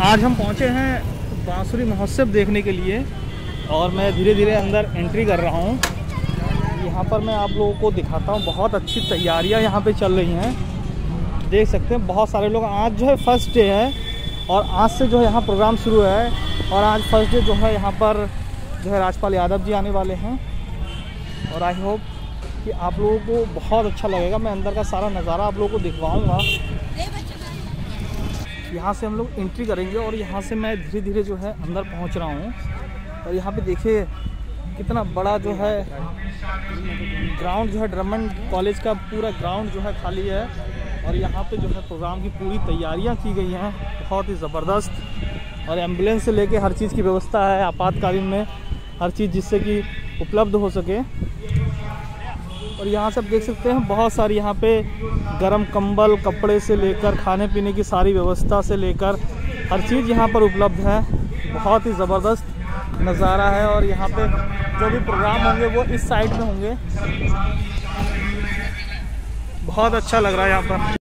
आज हम पहुँचे हैं बांसुरी महोत्सव देखने के लिए और मैं धीरे धीरे अंदर एंट्री कर रहा हूँ। यहाँ पर मैं आप लोगों को दिखाता हूँ, बहुत अच्छी तैयारियाँ यहाँ पे चल रही हैं। देख सकते हैं, बहुत सारे लोग आज जो है फ़र्स्ट डे है और आज से जो है यहाँ प्रोग्राम शुरू है और आज फ़र्स्ट डे जो है यहाँ पर जो है राजपाल यादव जी आने वाले हैं। और आई होप कि आप लोगों को बहुत अच्छा लगेगा। मैं अंदर का सारा नज़ारा आप लोगों को दिखवाऊँगा। यहाँ से हम लोग एंट्री करेंगे और यहाँ से मैं धीरे धीरे जो है अंदर पहुँच रहा हूँ। और यहाँ पे देखिए, कितना बड़ा जो है ग्राउंड जो है ड्रमन कॉलेज का पूरा ग्राउंड जो है खाली है। और यहाँ पे जो है प्रोग्राम की पूरी तैयारियाँ की गई हैं। बहुत ही ज़बरदस्त। और एंबुलेंस से लेके हर चीज़ की व्यवस्था है आपातकालीन में। हर चीज़ जिससे कि उपलब्ध हो सके। और यहाँ से आप देख सकते हैं, बहुत सारी यहाँ पे गरम कंबल कपड़े से लेकर, खाने पीने की सारी व्यवस्था से लेकर हर चीज़ यहाँ पर उपलब्ध है। बहुत ही ज़बरदस्त नज़ारा है और यहाँ पे जो भी प्रोग्राम होंगे वो इस साइड में होंगे। बहुत अच्छा लग रहा है यहाँ पर।